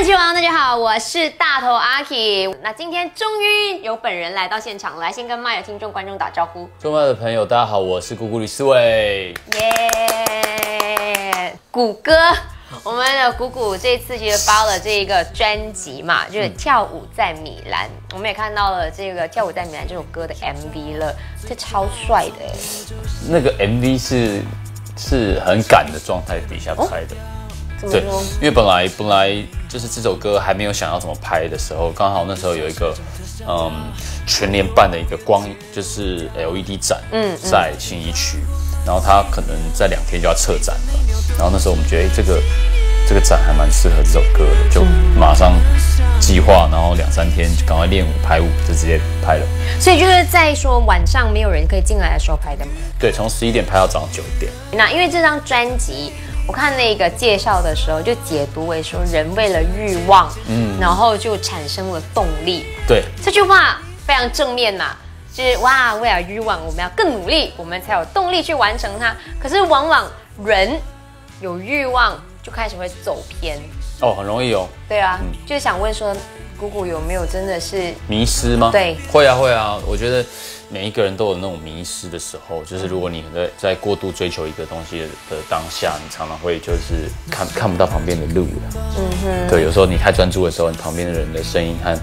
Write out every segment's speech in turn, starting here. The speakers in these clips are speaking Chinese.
人气王，大家好，我是大头阿 K。那今天终于有本人来到现场，来先跟麦的听众观众打招呼。中外的朋友，大家好，我是姑姑李思伟。耶，谷歌，我们的谷谷这次其实发了这一个专辑嘛，就是《跳舞在米兰》，我们也看到了这个《跳舞在米兰》这首歌的 MV 了，这超帅的哎。那个 MV 是是很赶的状态底下拍的，对，因为本来本来就是这首歌还没有想要怎么拍的时候，刚好那时候有一个嗯全年办的一个光就是 LED 展，嗯，在信义区，然后他可能在两天就要撤展了，然后那时候我们觉得哎这个这个展还蛮适合这首歌的，就马上计划，然后两三天就赶快练舞拍舞，就直接拍了。所以就是在说晚上没有人可以进来的时候拍的吗？对，从十一点拍到早上九点。那因为这张专辑，我看那个介绍的时候就解读为说人为了欲望，嗯，然后就产生了动力。对，这句话非常正面嘛，就是哇，为了欲望，我们要更努力，我们才有动力去完成它。可是往往人有欲望就开始会走偏。哦，很容易哦。对啊，就是想问说，姑姑有没有真的是迷失吗？对，会啊会啊。我觉得每一个人都有那种迷失的时候，就是如果你在在过度追求一个东西的当下，你常常会就是看 看不到旁边的路了。嗯哼。对，有时候你太专注的时候，你旁边的人的声音和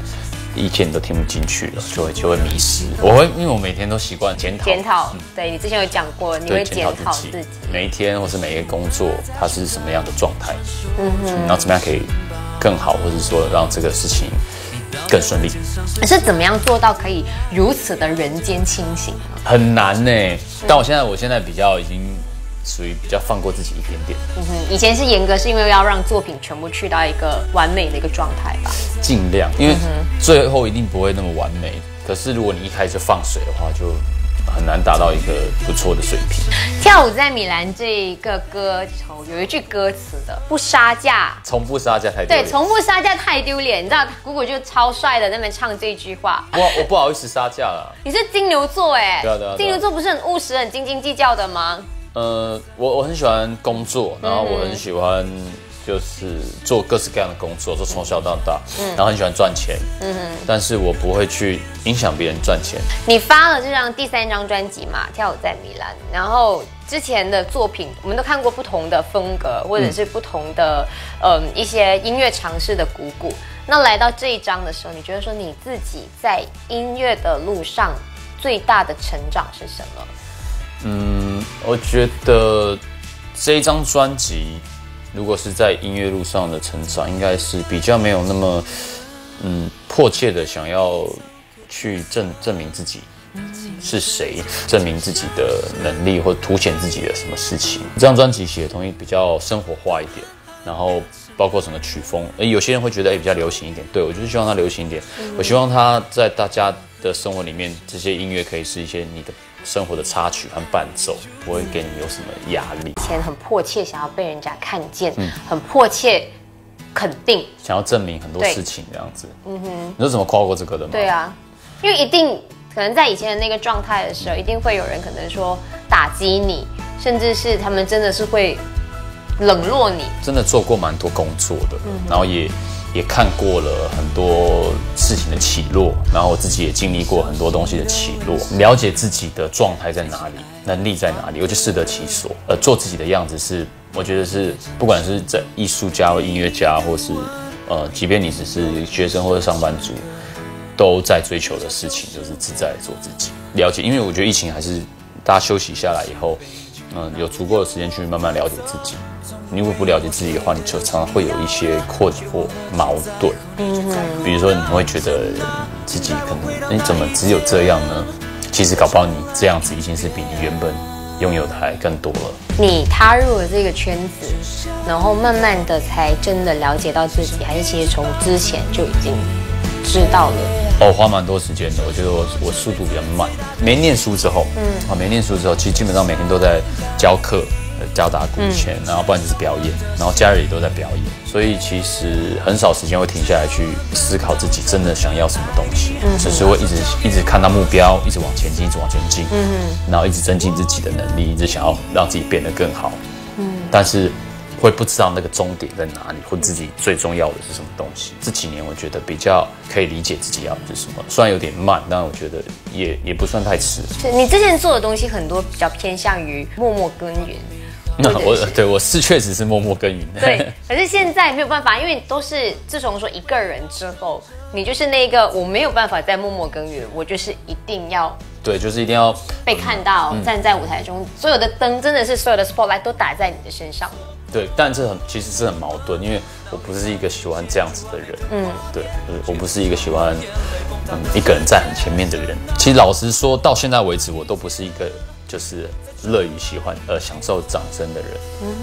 意见你都听不进去了，就会就会迷失。我会因为我每天都习惯检讨检讨？对你之前有讲过，你会检讨自己每一天或是每一个工作它是什么样的状态，嗯哼，然后怎么样可以更好，或者说让这个事情更顺利。可是怎么样做到可以如此的人间清醒呢？很难呢，但我现在我现在比较已经属于比较放过自己一点点，嗯哼，以前是严格，是因为要让作品全部去到一个完美的一个状态吧。尽量，因为最后一定不会那么完美。可是如果你一开始就放水的话，就很难达到一个不错的水平。跳舞在米兰这一个歌头有一句歌词的，不杀价，从不杀价太丢对，从不杀价太丢脸。你知道姑姑就超帅的那边唱这句话。我我不好意思杀价了。你是金牛座哎，对啊对啊对啊金牛座不是很务实、很斤斤计较的吗？呃，我我很喜欢工作，然后我很喜欢就是做各式各样的工作，就从小到大，嗯然后很喜欢赚钱，嗯哼但是我不会去影响别人赚钱。你发了这张第三张专辑嘛，《跳舞在米兰》，然后之前的作品我们都看过不同的风格，或者是不同的嗯一些音乐尝试的鼓鼓。那来到这一张的时候，你觉得说你自己在音乐的路上最大的成长是什么？嗯，我觉得这一张专辑，如果是在音乐路上的成长，应该是比较没有那么嗯迫切的想要去证证明自己是谁，证明自己的能力或凸显自己的什么事情。这张专辑写的东西比较生活化一点，然后包括整个曲风，诶有些人会觉得诶比较流行一点，对我就是希望它流行一点，我希望它在大家的生活里面，这些音乐可以是一些你的生活的插曲和伴奏，不会给你有什么压力。以前很迫切想要被人家看见，很迫切肯定。想要证明很多事情这样子。嗯哼，你是怎么跨过这个的吗？对啊，因为一定可能在以前的那个状态的时候，一定会有人可能说打击你，甚至是他们真的是会冷落你。真的做过蛮多工作的，然后也也看过了很多事情的起落，然后我自己也经历过很多东西的起落，了解自己的状态在哪里，能力在哪里，我就适得其所。呃，做自己的样子是，我觉得是不管是在艺术家或音乐家，或是呃，即便你只是学生或者上班族，都在追求的事情，就是自在做自己。了解，因为我觉得疫情还是大家休息下来以后，嗯，有足够的时间去慢慢了解自己。你如果不了解自己的话，你就常常会有一些困惑、矛盾。嗯比如说，你会觉得自己可能你怎么只有这样呢？其实搞不好你这样子已经是比你原本拥有的还更多了。你踏入了这个圈子，然后慢慢的才真的了解到自己，还是其实从之前就已经知道了？哦，花蛮多时间的。我觉得我我速度比较慢。没念书之后，嗯，啊，没念书之后，其实基本上每天都在教课、呃教打鼓前，然后不然就是表演，然后假日也都在表演，所以其实很少时间会停下来去思考自己真的想要什么东西，只是会一直一直看到目标，一直往前进，一直往前进，嗯。然后一直增进自己的能力，一直想要让自己变得更好，嗯，但是会不知道那个终点在哪里，或自己最重要的是什么东西。这几年我觉得比较可以理解自己要的是什么，虽然有点慢，但我觉得也也不算太迟。是你之前做的东西很多比较偏向于默默耕耘。那我对我是确实是默默耕耘的。对，可是现在没有办法，因为都是自从说一个人之后，你就是那个我没有办法再默默耕耘，我就是一定要对，就是一定要被看到，站在舞台中，所有的灯真的是所有的 spotlight 都打在你的身上了。对，但这很其实是很矛盾，因为我不是一个喜欢这样子的人。嗯，对，我不是一个喜欢嗯一个人在很前面的人。其实老实说，到现在为止，我都不是一个就是乐于喜欢呃享受掌声的人。嗯，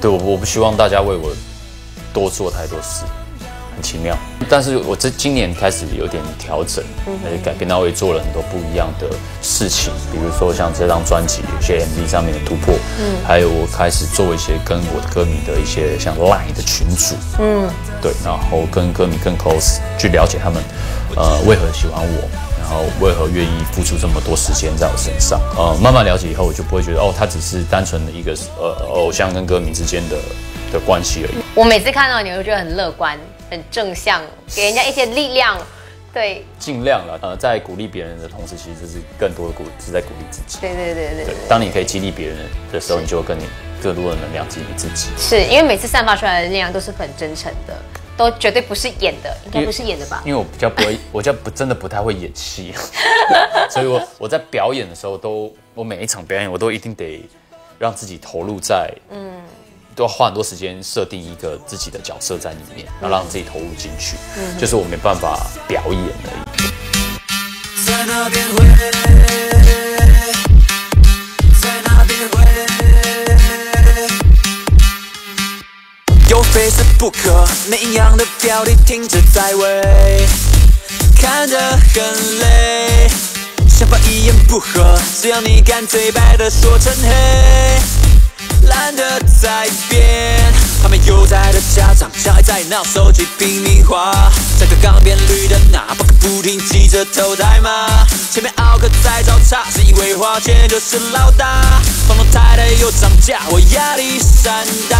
对我我不希望大家为我多做太多事，很奇妙。但是我这今年开始有点调整，而且改变到我也做了很多不一样的事情，比如说像这张专辑有些 MV 上面的突破，嗯，还有我开始做一些跟我的歌迷的一些像 Line 的群组，嗯，对，然后跟歌迷更 close 去了解他们，呃，为何喜欢我。然后为何愿意付出这么多时间在我身上？呃，慢慢了解以后，我就不会觉得哦，他只是单纯的一个呃偶像跟歌迷之间的的关系而已。我每次看到你，我就觉得很乐观、很正向，给人家一些力量。对，尽量了，呃，在鼓励别人的同时，其实就是更多的鼓是在鼓励自己。对对对对对。当你可以激励别人的时候，你就会更更多的能量激励自己。是因为每次散发出来的力量都是很真诚的。都绝对不是演的，应该不是演的吧？因为我比较不会，我就不真的不太会演戏，所以我我在表演的时候都，我每一场表演我都一定得让自己投入在，嗯，都要花很多时间设定一个自己的角色在里面，然后让自己投入进去，嗯，就是我没办法表演而已。在那边在那边非死不可，没营养的标题听着在味，看着很累，想法一言不合，只要你敢对白的说成黑，懒得再变。旁边悠哉的家长，小孩在闹，手机拼命滑，在个港边绿灯那不可不停急着投代码？前面奥克在找茬，是因为花钱就是老大，房东太太又涨价，我压力山大。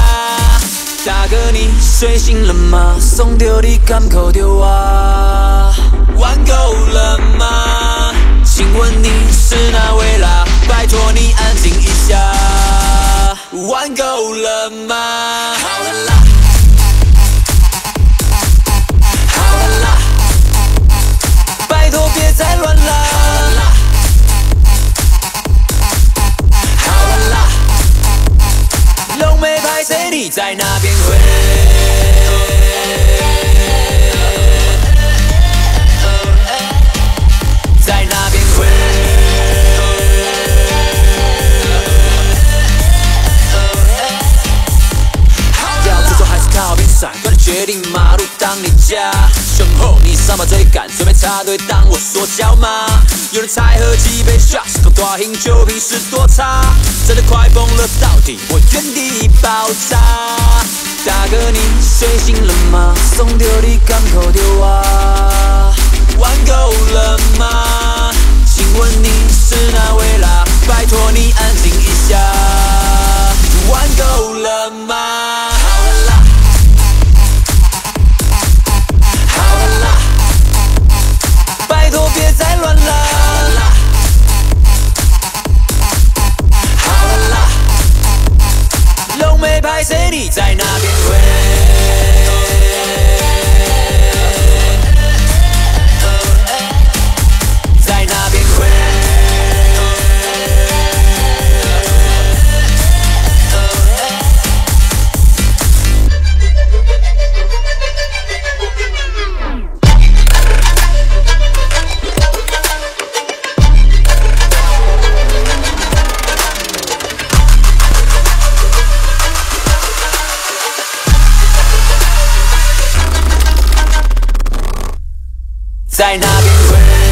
大哥，你睡醒了吗？送掉你敢扣掉啊？玩够了吗？请问你是哪位啦？家。身后你上把追赶，准备插队当我说教吗？有人才喝几杯 shots，够大型酒品是多差，真的快疯了，到底我原地爆炸。大哥你睡醒了吗？送掉的港口丢啊？玩够了吗？在那边。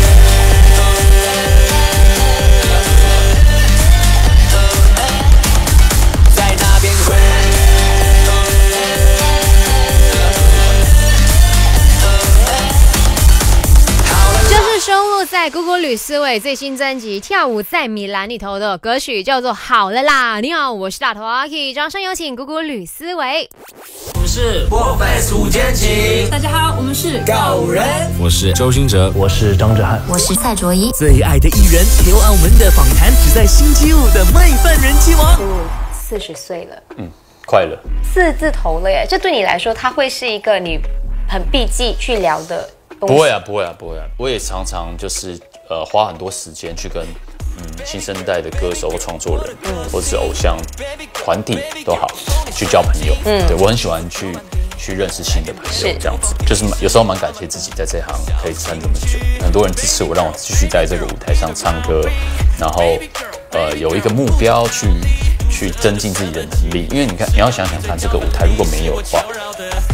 在在姑姑吕思伟最新专辑《跳舞在米兰》里头的歌曲叫做《好了啦》。你好，我是大头阿 K，掌声有请姑姑吕思伟。我们是波菲苏建奇，大家好，我们是狗人，我是周星哲，我是张哲瀚，我是蔡卓宜。最爱的艺人刘傲文的访谈，只在星期五的麦饭人气王。四十岁了，嗯，快了，四字头了耶！这对你来说，它会是一个你很避忌去聊的。不会啊，不会啊，不会啊！我也常常就是呃花很多时间去跟嗯新生代的歌手或创作人，嗯，或者是偶像团体都好，去交朋友。嗯，对我很喜欢去去认识新的朋友，这样子就是有时候蛮感谢自己在这行可以撑这么久，很多人支持我，让我继续在这个舞台上唱歌，然后呃有一个目标去去增进自己的能力。因为你看，你要想想看，这个舞台如果没有的话，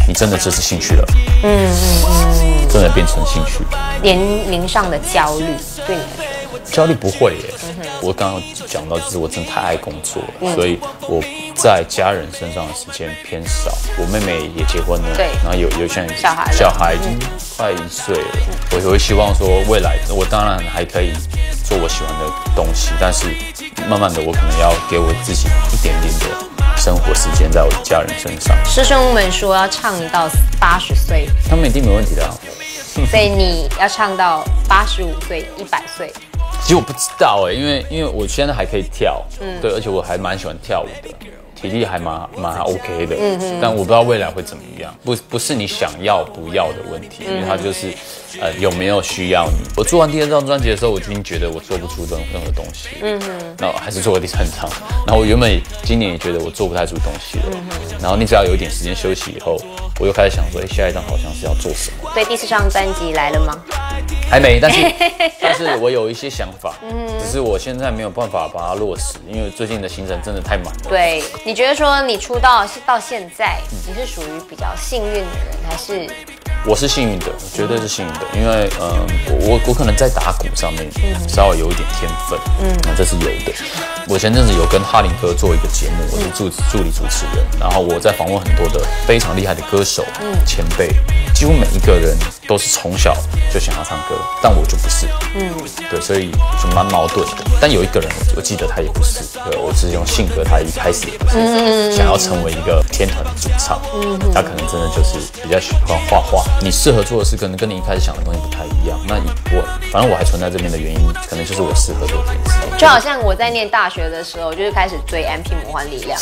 你真的这是兴趣了。嗯嗯嗯，真的变成兴趣。年龄上的焦虑对你来说，焦虑不会耶。我刚刚讲到，就是我真的太爱工作了，所以我在家人身上的时间偏少。我妹妹也结婚了，对，然后有有些小孩，小孩已经快一岁了。我我会希望说，未来我当然还可以做我喜欢的东西，但是慢慢的，我可能要给我自己一点点的生活时间在我的家人身上。师兄们说要唱到八十岁，他们一定没问题的。所以你要唱到八十五岁、一百岁。其实我不知道哎，因为因为我现在还可以跳，嗯，对，而且我还蛮喜欢跳舞的，体力还蛮蛮 OK 的，嗯嗯，但我不知道未来会怎么样，不不是你想要不要的问题，因为它就是，呃，有没有需要你。我做完第二张专辑的时候，我已经觉得我做不出任任何东西，嗯哼，然后还是做了第三张，然后我原本今年也觉得我做不太出东西了，然后你只要有一点时间休息以后，我又开始想说，哎，下一张好像是要做什么？对，第四张专辑来了吗？还没，但是 但是我有一些想法，嗯，只是我现在没有办法把它落实，因为最近的行程真的太满了。对，你觉得说你出道是到现在，你是属于比较幸运的人，还是？我是幸运的，绝对是幸运的，因为嗯，我我可能在打鼓上面稍微有一点天分，嗯，那这是有的。我前阵子有跟哈林哥做一个节目，我是助助理主持人，然后我在访问很多的非常厉害的歌手嗯前辈，几乎每一个人都是从小就想要唱歌，但我就不是，嗯，对，所以就蛮矛盾的。但有一个人，我记得他也不是，对我是用性格，他一开始也不是想要成为一个天团的主唱，他可能真的就是比较喜欢画画。你适合做的事可能跟你一开始想的东西不太一样。那我反正我还存在这边的原因，可能就是我适合做这件事。就好像我在念大学的时候，就是开始追 M P 魔幻力量。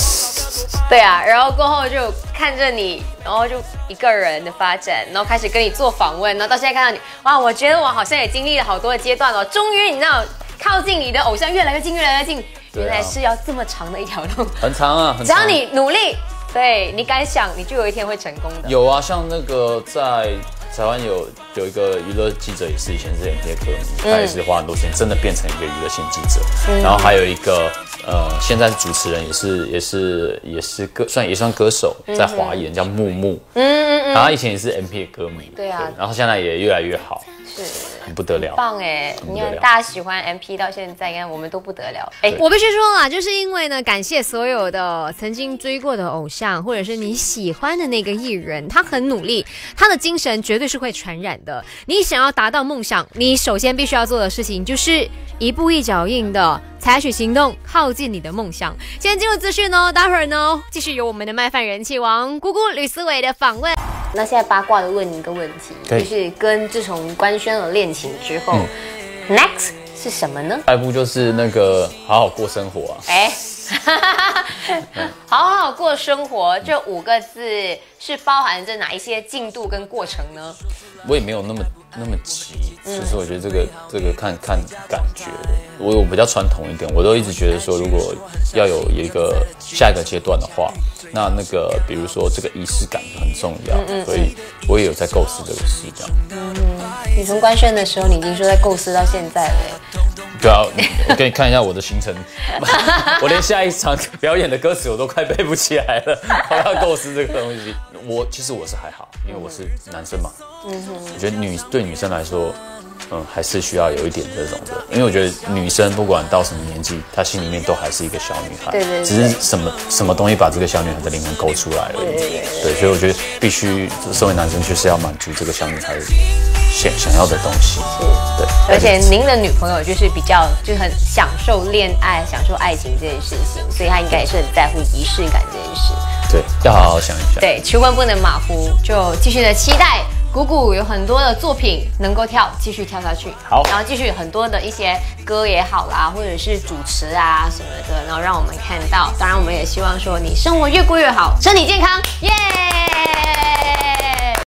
对啊，然后过后就看着你，然后就一个人的发展，然后开始跟你做访问，然后到现在看到你，哇，我觉得我好像也经历了好多的阶段哦。终于你知道，靠近你的偶像越来越近，越来越近，原来是要这么长的一条路。很长啊，只要你努力。对你敢想，你就有一天会成功的。有啊，像那个在台湾有有一个娱乐记者，也是以前是 M P 歌迷，他也是花很多钱，真的变成一个娱乐性记者。然后还有一个呃，现在是主持人，也是也是也是歌，算也算歌手，在华研叫木木。嗯嗯嗯。他以前也是 M P 歌迷。对啊。然后现在也越来越好。是。很不得了。棒哎！你看大家喜欢 M P 到现在，你看我们都不得了。哎，我必须说啊，就是因为呢，感谢所有的曾经追过的偶像，或者是你喜欢的那个艺人，他很努力，他的精神绝对是会传染的。你想要达到梦想，你首先必须要做的事情就是一步一脚印的采取行动，靠近你的梦想。先进入资讯哦，待会儿呢，继续有我们的麦饭人气王姑姑吕思伟的访问。那现在八卦的问你一个问题，就是跟自从官宣了恋情之后，next 是什么呢？下一步就是那个好好过生活啊！哎，好好过生活这五个字是包含着哪一些进度跟过程呢？我也没有那么那么急，就是我觉得这个这个看看感觉，我我比较传统一点，我都一直觉得说，如果要有一个下一个阶段的话。那那个，比如说这个仪式感很重要，所以我也有在构思这个事，这样。嗯，你从官宣的时候，你已经说在构思到现在了。对啊，我给你看一下我的行程，我连下一场表演的歌词我都快背不起来了，我要构思这个东西。我其实我是还好，因为我是男生嘛。嗯哼，我觉得女对女生来说，嗯，还是需要有一点这种的，因为我觉得女生不管到什么年纪，她心里面都还是一个小女孩，对对对只是什么什么东西把这个小女孩的灵魂勾出来而已。对，所以我觉得必须身为男生就是要满足这个小女孩想想要的东西。对，而且您的女朋友就是比较就是很享受恋爱、享受爱情这件事情，所以她应该也是很在乎仪式感这件事。对，要好好想一想。对，求婚不能马虎，就继续的期待。鼓鼓有很多的作品能够跳继续跳下去。好。然后继续很多的一些歌也好啦或者是主持啊什么的然后让我们看到。当然我们也希望说你生活越过越好身体健康耶！